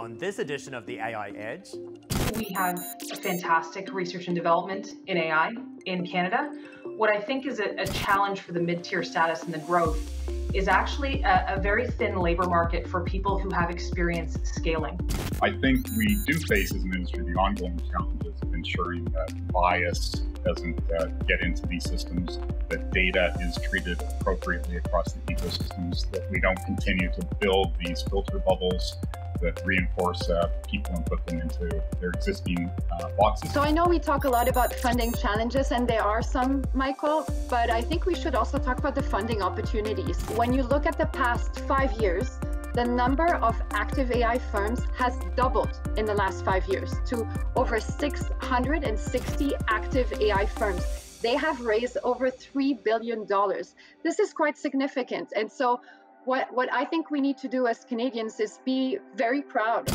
On this edition of the AI Edge, we have fantastic research and development in AI in Canada. What I think is a, a challenge for the mid tier status and the growth is actually a, a, very thin labor market for people who have experience scaling. I think we do face as an industry the ongoing challenges of ensuring that bias doesn't uh, get into these systems, that data is treated appropriately across the ecosystems, that we don't continue to build these filter bubbles that reinforce uh, people and put them into their existing uh, boxes. So I know we talk a lot about funding challenges, and there are some, Michael, but I think we should also talk about the funding opportunities. When you look at the past five years, the number of active AI firms has doubled in the last five years to over 660 active AI firms. They have raised over $3 billion. This is quite significant. And so what, what I think we need to do as Canadians is be very proud